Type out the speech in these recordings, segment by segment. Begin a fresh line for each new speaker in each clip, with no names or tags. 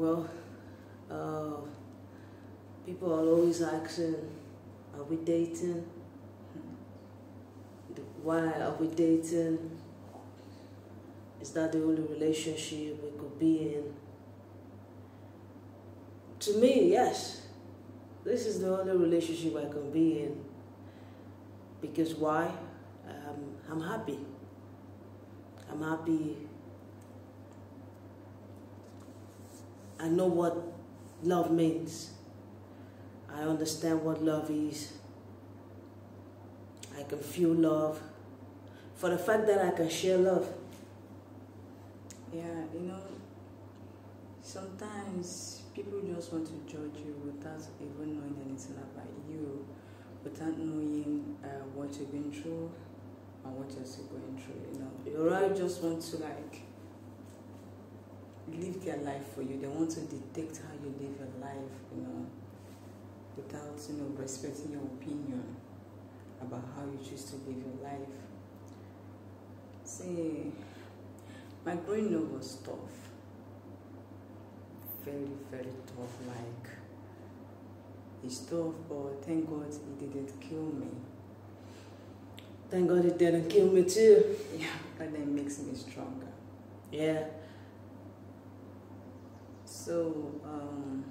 Well, uh, people are always asking, are we dating? Why are we dating? Is that the only relationship we could be in? To me, yes. This is the only relationship I can be in. Because why? Um, I'm happy. I'm happy. I know what love means. I understand what love is. I can feel love. For the fact that I can share love.
Yeah, you know, sometimes people just want to judge you without even knowing anything about you, without knowing uh, what you've been through and what you're still going through. You know,
You're right.
Just want to like live their life for you. They want to detect how you live your life. You know, without you know respecting your opinion about how you choose to live your life. See, my growing up was tough. Very, very tough. Like, it's tough, but thank God it didn't kill me.
Thank God it didn't kill me too.
Yeah, but then makes me stronger.
Yeah.
So, um,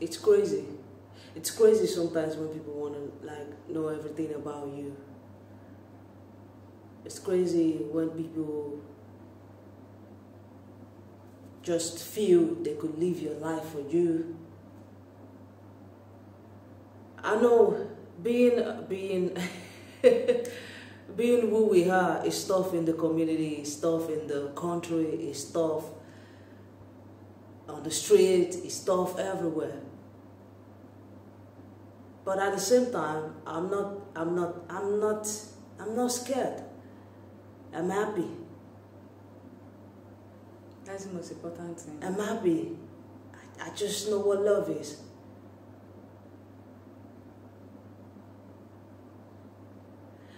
It's crazy. It's crazy sometimes when people want to like know everything about you. It's crazy when people just feel they could live your life for you. I know being being being who we are is tough in the community, is tough in the country, is tough on the street, is tough everywhere. But at the same time, I'm not I'm not I'm not I'm not scared. I'm happy.
that's the most important thing.
I'm happy. I, I just know what love is.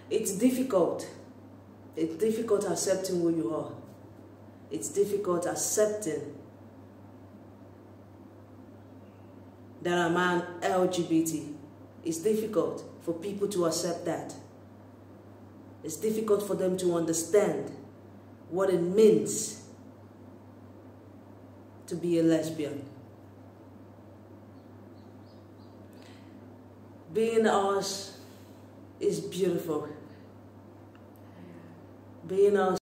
It's difficult. It's difficult accepting who you are. It's difficult accepting that I'm an LGBT. It's difficult for people to accept that. It's difficult for them to understand what it means to be a lesbian. Being us is beautiful. Being us